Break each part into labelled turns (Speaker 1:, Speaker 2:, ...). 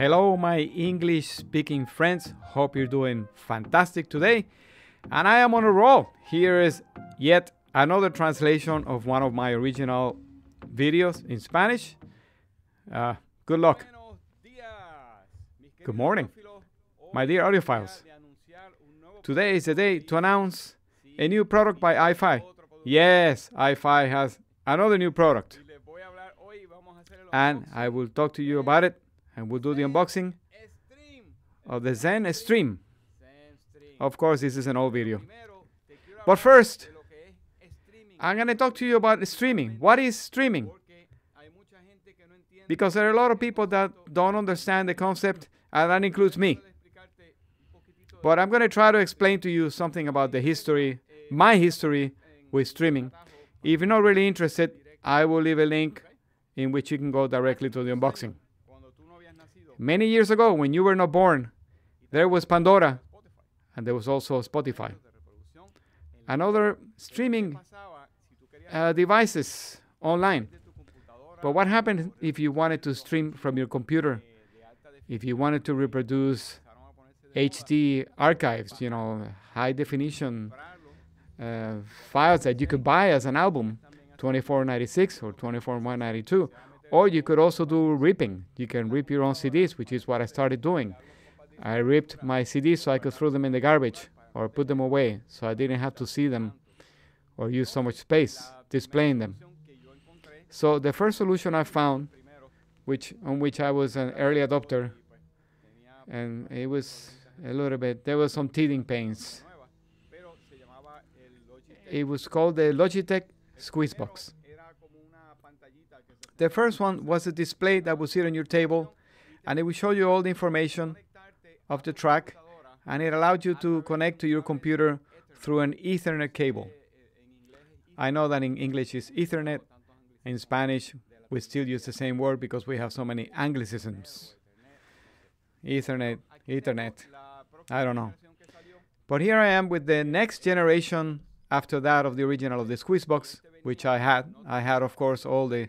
Speaker 1: Hello, my English speaking friends. Hope you're doing fantastic today. And I am on a roll. Here is yet another translation of one of my original videos in Spanish. Uh, good luck. Good morning, my dear audiophiles. Today is the day to announce a new product by iFi. Yes, iFi has another new product. And I will talk to you about it and we'll do the unboxing of the Zen Stream. Of course, this is an old video. But first, I'm going to talk to you about streaming. What is streaming? Because there are a lot of people that don't understand the concept, and that includes me. But I'm going to try to explain to you something about the history, my history with streaming. If you're not really interested, I will leave a link in which you can go directly to the unboxing. Many years ago, when you were not born, there was Pandora, and there was also Spotify. And other streaming uh, devices online. But what happened if you wanted to stream from your computer? If you wanted to reproduce HD archives, you know, high definition uh, files that you could buy as an album, 2496 or 24192. Or you could also do ripping. You can rip your own CDs, which is what I started doing. I ripped my CDs so I could throw them in the garbage or put them away so I didn't have to see them or use so much space displaying them. So the first solution I found, which on which I was an early adopter, and it was a little bit, there was some teething pains. It was called the Logitech Squeezebox. The first one was a display that was here on your table, and it would show you all the information of the track, and it allowed you to connect to your computer through an Ethernet cable. I know that in English is Ethernet, in Spanish we still use the same word because we have so many anglicisms. Ethernet, Ethernet, I don't know. But here I am with the next generation after that of the original of the Squeezebox, which I had. I had, of course, all the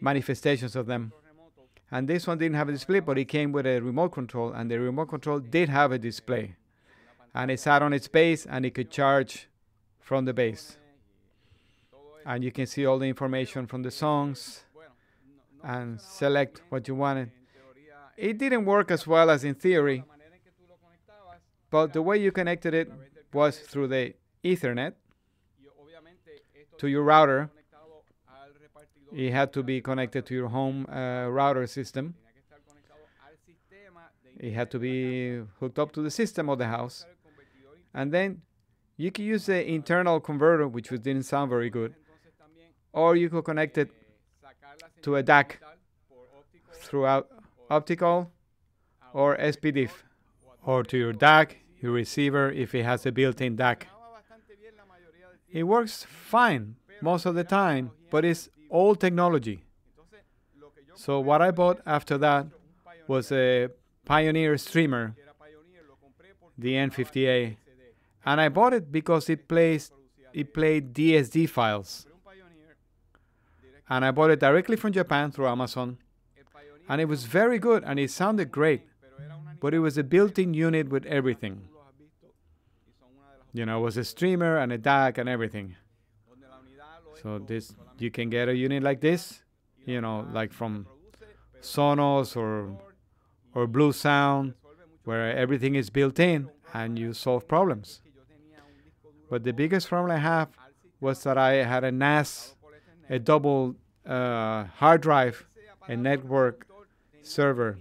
Speaker 1: manifestations of them. And this one didn't have a display, but it came with a remote control, and the remote control did have a display. And it sat on its base, and it could charge from the base. And you can see all the information from the songs and select what you wanted. It didn't work as well as in theory, but the way you connected it was through the Ethernet to your router it had to be connected to your home uh, router system. It had to be hooked up to the system of the house. And then you could use the internal converter, which was, didn't sound very good. Or you could connect it to a DAC throughout optical or SPDIF, or to your DAC, your receiver, if it has a built-in DAC. It works fine most of the time, but it's old technology. So what I bought after that was a Pioneer streamer, the N50A, and I bought it because it plays it played DSD files. And I bought it directly from Japan through Amazon. And it was very good and it sounded great. But it was a built-in unit with everything. You know, it was a streamer and a DAC and everything. So this you can get a unit like this, you know, like from Sonos or or Blue Sound, where everything is built in and you solve problems. But the biggest problem I have was that I had a NAS, a double uh, hard drive, a network server.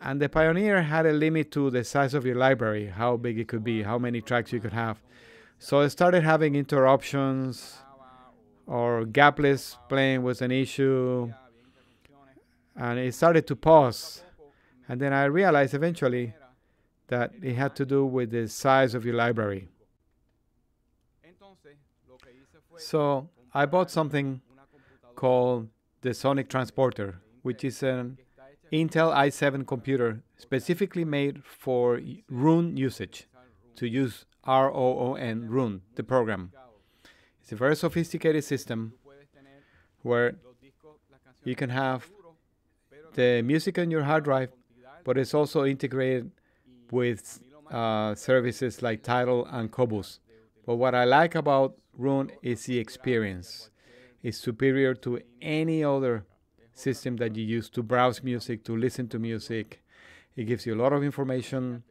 Speaker 1: And the Pioneer had a limit to the size of your library, how big it could be, how many tracks you could have. So I started having interruptions or gapless playing was an issue and it started to pause. And then I realized eventually that it had to do with the size of your library. So I bought something called the Sonic Transporter, which is an Intel i7 computer specifically made for Roon usage, to use R O O N, RUN, the program. It's a very sophisticated system where you can have the music on your hard drive, but it's also integrated with uh, services like Tidal and Qobuz. But what I like about Roon is the experience. It's superior to any other system that you use to browse music, to listen to music. It gives you a lot of information,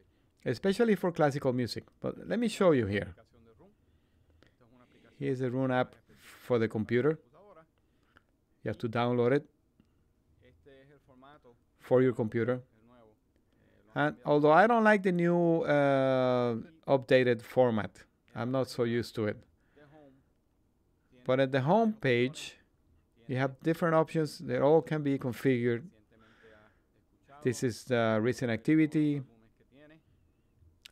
Speaker 1: especially for classical music. But let me show you here. Here's the Roon app for the computer. You have to download it for your computer. And although I don't like the new uh, updated format, I'm not so used to it. But at the home page, you have different options that all can be configured. This is the recent activity,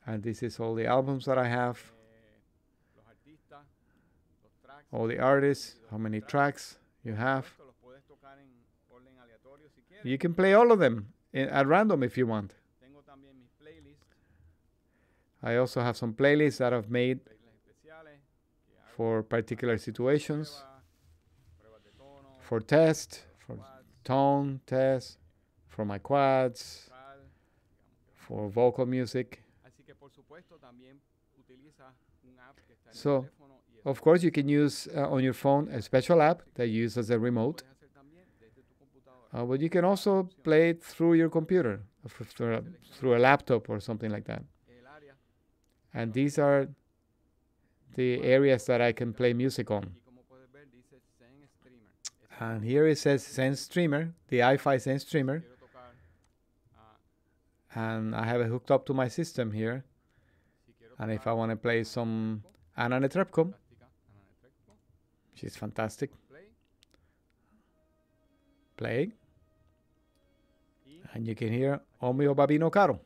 Speaker 1: and this is all the albums that I have, all the artists, how many tracks you have. You can play all of them in, at random if you want. I also have some playlists that I've made for particular situations, for test, for tone test, for my quads, for vocal music. So, of course, you can use uh, on your phone a special app that you use as a remote. Uh, but you can also play it through your computer, through a, through a laptop or something like that. And these are the areas that I can play music on. And here it says Zen Streamer, the iFi Zen Streamer. And I have it hooked up to my system here. And if I want to play some Anna Netrebko, she's fantastic. Play. And you can hear O Mio Babbino Caro.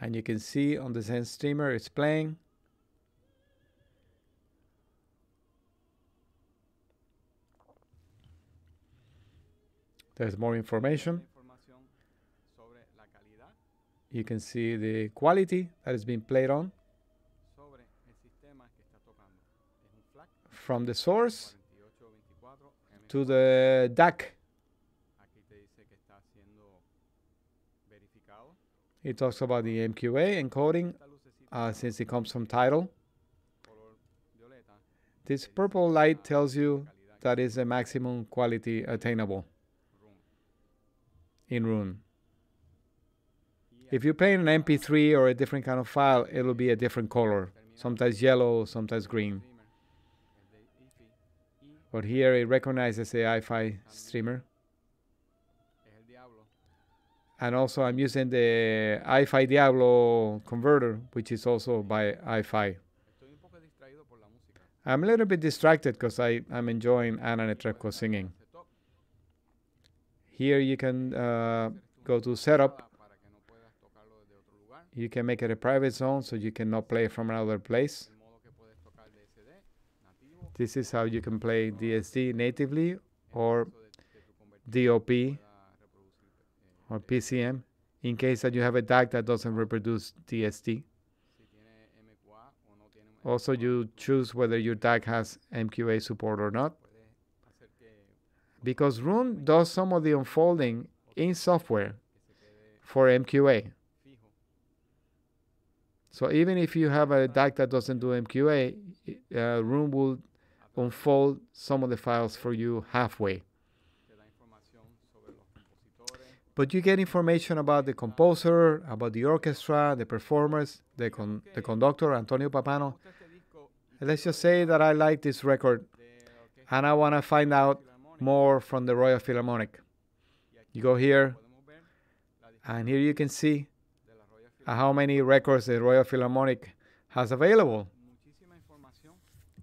Speaker 1: And you can see on the Zen streamer it's playing. There's more information. You can see the quality that is being played on. From the source to the DAC. It talks about the MQA encoding uh, since it comes from Tidal. This purple light tells you that is the maximum quality attainable in Roon. If you play an MP3 or a different kind of file, it'll be a different color, sometimes yellow, sometimes green. But here it recognizes the iFi streamer. And also I'm using the iFi Diablo converter, which is also by iFi. I'm a little bit distracted because I'm enjoying Anna Netrebko singing. Here you can uh, go to setup. You can make it a private zone so you cannot play from another place. This is how you can play DSD natively or DOP or PCM in case that you have a DAC that doesn't reproduce DSD. Also, you choose whether your DAC has MQA support or not. Because Roon does some of the unfolding in software for MQA. So even if you have a DAC that doesn't do MQA, uh, Roon will unfold some of the files for you halfway. But you get information about the composer, about the orchestra, the performers, the, con the conductor, Antonio Pappano. Let's just say that I like this record and I want to find out more from the Royal Philharmonic. You go here, and here you can see Uh, how many records the Royal Philharmonic has available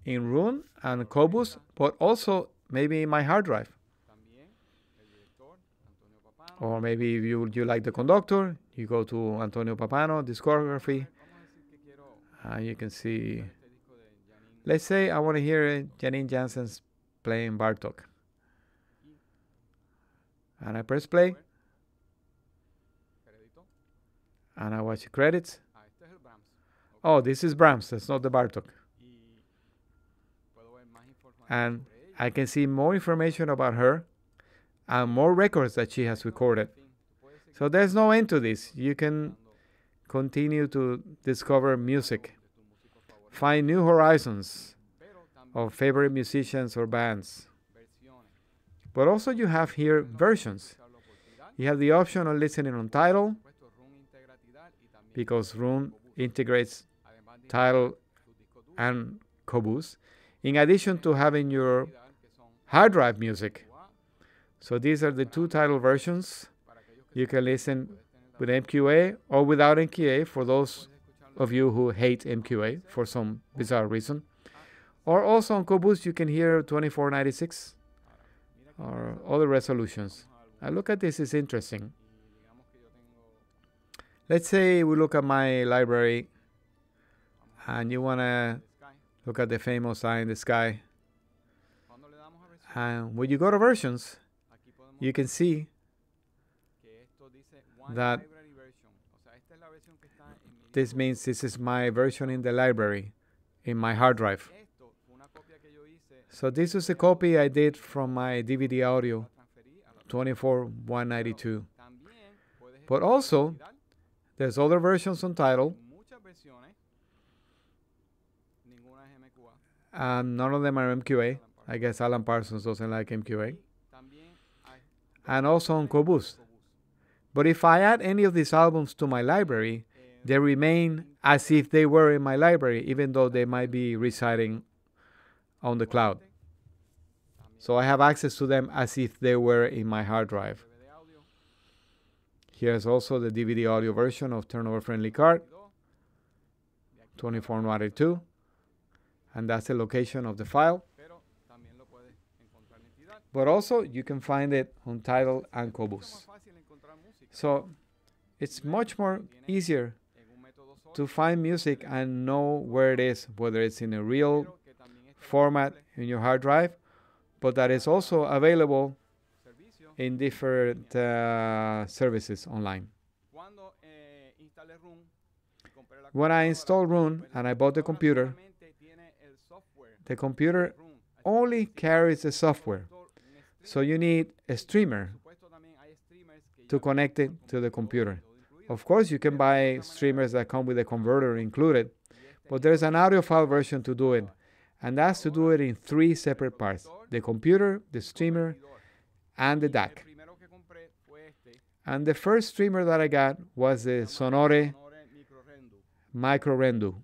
Speaker 1: in Roon and Qobuz, but also maybe in my hard drive. Or maybe if you, you like the conductor, you go to Antonio Pappano, discography, and ah, you can see. Let's say I want to hear Janine Jansen's playing Bartok. And I press play. And I watch the credits. Oh, this is Brahms, that's not the Bartok. And I can see more information about her and more records that she has recorded. So there's no end to this. You can continue to discover music, find new horizons of favorite musicians or bands. But also, you have here versions. You have the option of listening on Tidal because Roon integrates Tidal and Qobuz, in addition to having your hard drive music. So these are the two Tidal versions. You can listen with MQA or without MQA for those of you who hate MQA for some bizarre reason. Or also on Qobuz, you can hear 2496 or other resolutions. I look at this, it's interesting. Let's say we look at my library and you want to look at the famous eye in the sky. And when you go to versions, you can see that this means this is my version in the library, in my hard drive. So this is a copy I did from my DVD audio, 24192. But also, there's other versions on Tidal. Um, none of them are MQA. I guess Alan Parsons doesn't like MQA. And also on Qobuz. But if I add any of these albums to my library, they remain as if they were in my library, even though they might be residing on the cloud. So I have access to them as if they were in my hard drive. Here's also the DVD audio version of Turn of a Friendly Card, 2492, and that's the location of the file. But also, you can find it on Tidal and Qobuz. So it's much more easier to find music and know where it is, whether it's in a real format in your hard drive, but that is also available in different uh, services online. When I installed Roon and I bought the computer, the computer only carries the software. So you need a streamer to connect it to the computer. Of course, you can buy streamers that come with a converter included, but there's an audio file version to do it. And that's to do it in three separate parts the computer, the streamer, and the DAC. And the first streamer that I got was the Sonore Micro Rendu.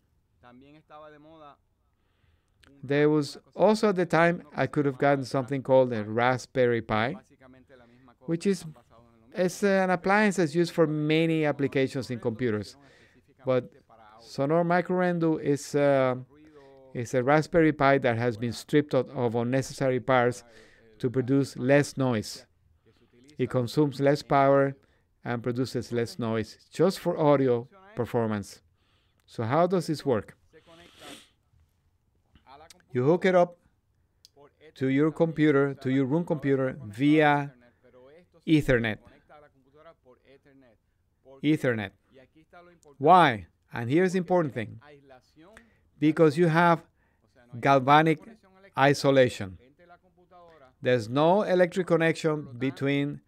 Speaker 1: There was also at the time I could have gotten something called a Raspberry Pi, which is it's an appliance that's used for many applications in computers. But Sonore Micro Rendu is uh, is a Raspberry Pi that has been stripped of, of unnecessary parts to produce less noise. It consumes less power and produces less noise just for audio performance. So how does this work? You hook it up to your computer, to your Roon computer via Ethernet. Ethernet. Why? And here's the important thing. Because you have galvanic isolation. There's no electric connection between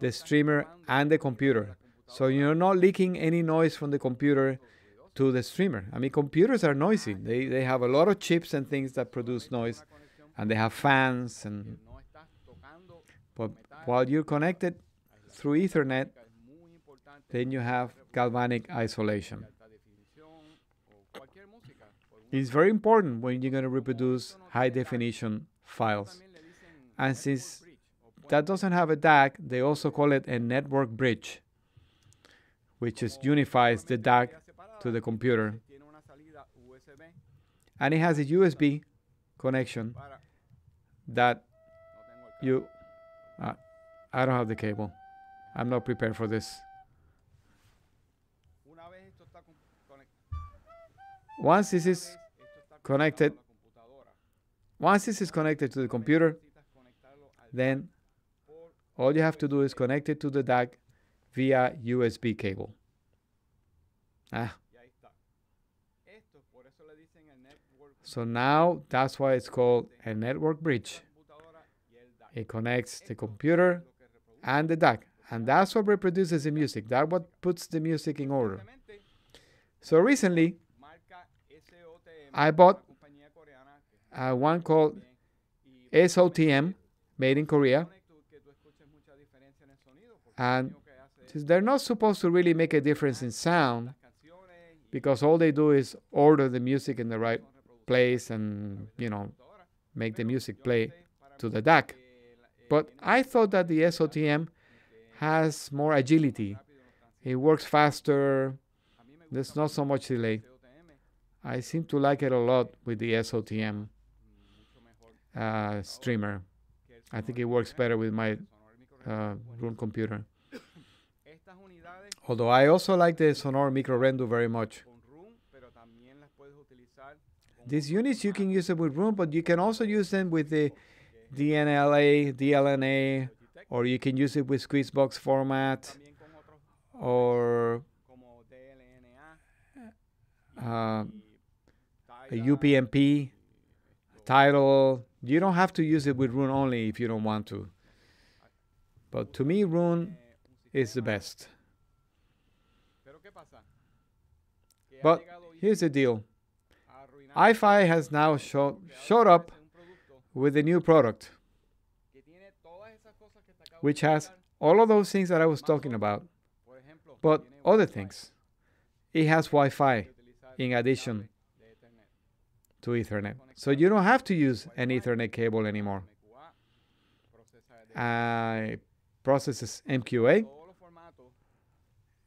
Speaker 1: the streamer and the computer. So you're not leaking any noise from the computer to the streamer. I mean, computers are noisy. They, they have a lot of chips and things that produce noise, and they have fans. And but while you're connected through Ethernet, then you have galvanic isolation. It's very important when you're going to reproduce high definition files. And since that doesn't have a DAC, they also call it a network bridge, which is unifies the DAC to the computer. And it has a USB connection that you. Uh, I don't have the cable. I'm not prepared for this. Once this is connected, once this is connected to the computer, then all you have to do is connect it to the DAC via USB cable. Ah. So now that's why it's called a network bridge. It connects the computer and the DAC, and that's what reproduces the music. That's what puts the music in order. So recently, I bought uh, one called SOTM, made in Korea, and they're not supposed to really make a difference in sound because all they do is order the music in the right place and you know make the music play to the DAC. But I thought that the SOTM has more agility. It works faster. There's not so much delay. I seem to like it a lot with the SOTM uh, streamer. I think it works better with my uh, Roon computer. Although I also like the Sonore Micro Rendu very much. These units you can use them with Roon, but you can also use them with the DNLA, DLNA, or you can use it with Squeezebox format, or uh, a UPnP, Tidal. You don't have to use it with Roon only if you don't want to. But to me, Roon is the best. But here's the deal. iFi has now show, showed up with a new product, which has all of those things that I was talking about, but other things. It has Wi-Fi in addition to Ethernet. So you don't have to use an Ethernet cable anymore. It processes MQA.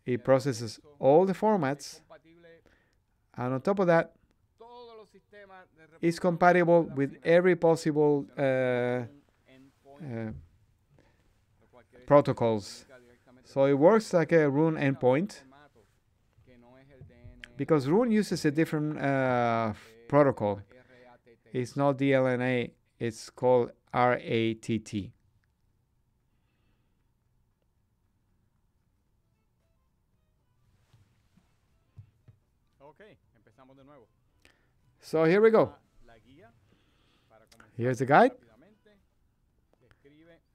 Speaker 1: It processes all the formats. And on top of that, it's compatible with every possible uh, uh, protocols. So it works like a Roon endpoint because Roon uses a different uh, protocol. It's not DLNA, it's called RAAT. So here we go. Here's the guide,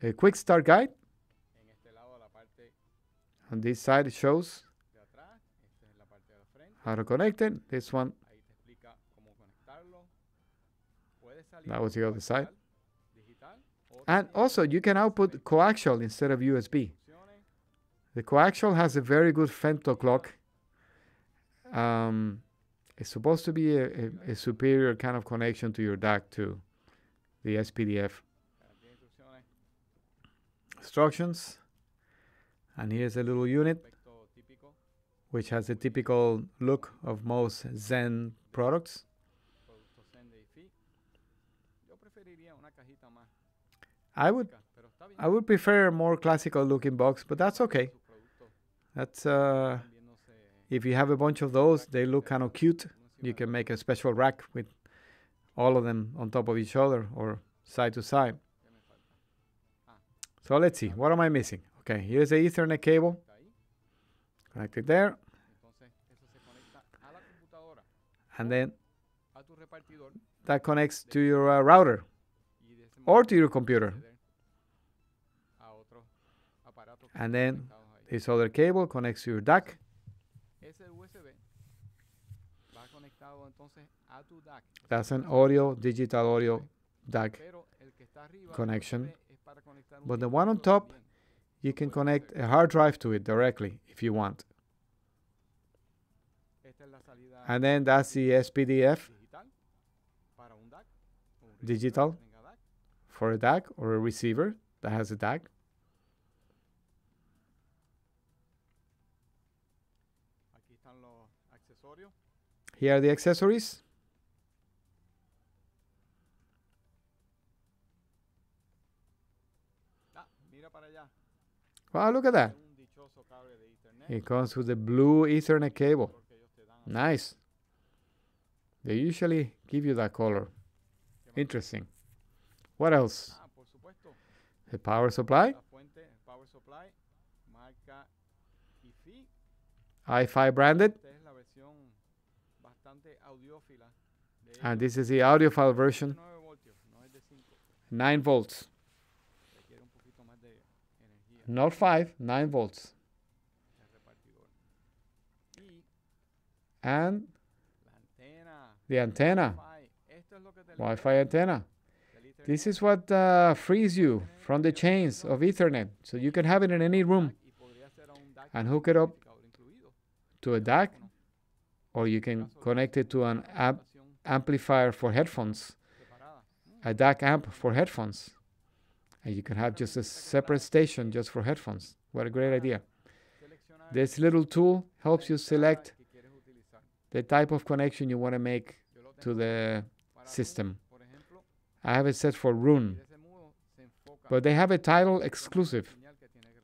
Speaker 1: a quick start guide. On this side it shows how to connect it. This one, that was the other side. And also you can output coaxial instead of USB. The coaxial has a very good femto clock. Um, it's supposed to be a, a, a superior kind of connection to your DAC too the SPDF. Instructions. And here's a little unit which has the typical look of most Zen products. I would I would prefer a more classical looking box, but that's okay. That's uh, if you have a bunch of those, they look kind of cute. You can make a special rack with all of them on top of each other or side to side. So let's see, what am I missing? Okay, here's the Ethernet cable. Connected there. And then that connects to your uh, router or to your computer. And then this other cable connects to your DAC. That's an audio, digital audio DAC connection. But the one on top, you can connect a hard drive to it directly if you want. And then that's the SPDF digital for a DAC or a receiver that has a DAC. Here are the accessories. Wow, look at that. It comes with a blue Ethernet cable. Nice. They usually give you that color. Interesting. What else? The power supply. iFi branded. And this is the audiophile version. 9 volts. Not 5, 9 volts. And the antenna, Wi-Fi antenna. This is what uh, frees you from the chains of Ethernet. So you can have it in any room and hook it up to a DAC, or you can connect it to an amp amplifier for headphones, a DAC amp for headphones. And you can have just a separate station just for headphones. What a great idea. This little tool helps you select the type of connection you want to make to the system. I have it set for Roon, but they have a Tidal exclusive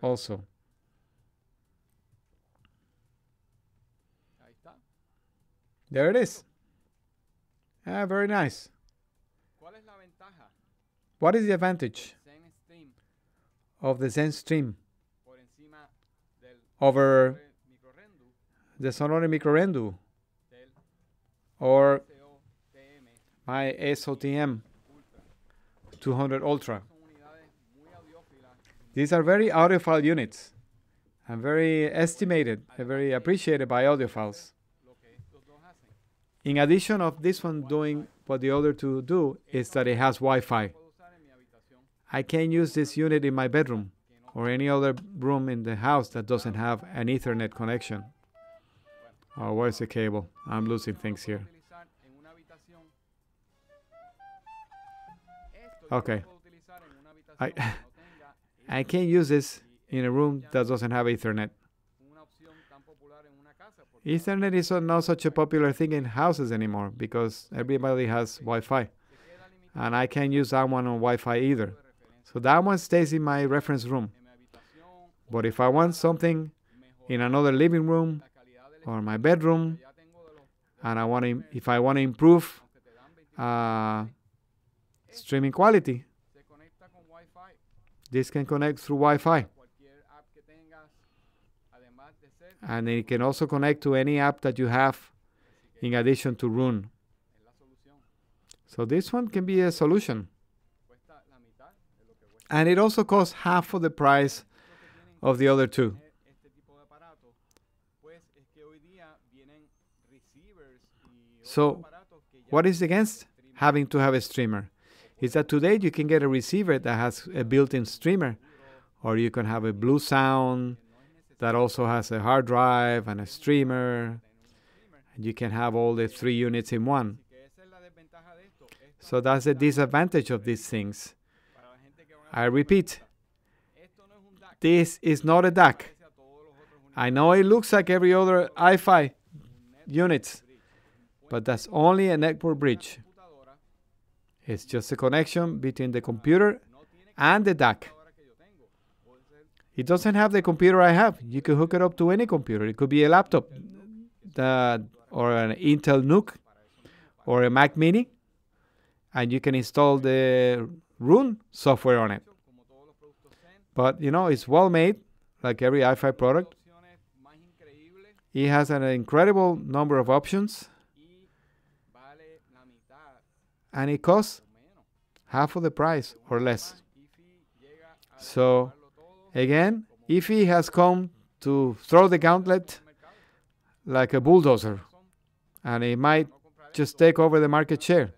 Speaker 1: also. There it is. Ah, very nice. What is the advantage of the Zen Stream. Over the Sonore Microrendu or my SOTM 200 Ultra. These are very audiophile units and very estimated and very appreciated by audiophiles. In addition of this one doing what the other two do is that it has Wi-Fi. I can't use this unit in my bedroom or any other room in the house that doesn't have an Ethernet connection. Oh, where's the cable? I'm losing things here. Okay. I, I can't use this in a room that doesn't have Ethernet. Ethernet is not such a popular thing in houses anymore because everybody has Wi-Fi. And I can't use that one on Wi-Fi either. So that one stays in my reference room. But if I want something in another living room or my bedroom, and I want to, if I want to improve uh, streaming quality, this can connect through Wi-Fi. And it can also connect to any app that you have in addition to Roon. So this one can be a solution. And it also costs half of the price of the other two. So, what is against having to have a streamer? Is that today you can get a receiver that has a built-in streamer, or you can have a Blue Sound that also has a hard drive and a streamer, and you can have all the three units in one. So that's the disadvantage of these things. I repeat, this is not a DAC. I know it looks like every other iFi unit, but that's only a network bridge. It's just a connection between the computer and the DAC. It doesn't have the computer I have. You can hook it up to any computer. It could be a laptop or an Intel NUC or a Mac Mini, and you can install the Roon software on it. But you know, it's well made, like every iFi product. It has an incredible number of options, and it costs half of the price or less. So Again, IFI has come to throw the gauntlet like a bulldozer, and it might just take over the market share.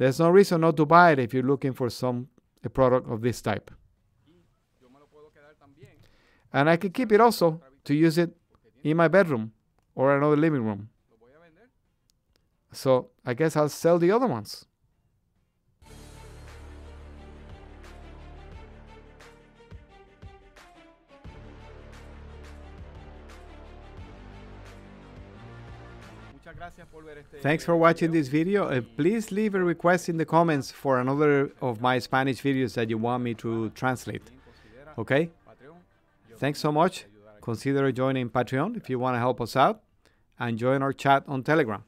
Speaker 1: There's no reason not to buy it if you're looking for some a product of this type. And I can keep it also to use it in my bedroom or another living room. So I guess I'll sell the other ones. Thanks for watching this video and please leave a request in the comments for another of my Spanish videos that you want me to translate. Okay? Thanks so much. Consider joining Patreon if you want to help us out and join our chat on Telegram.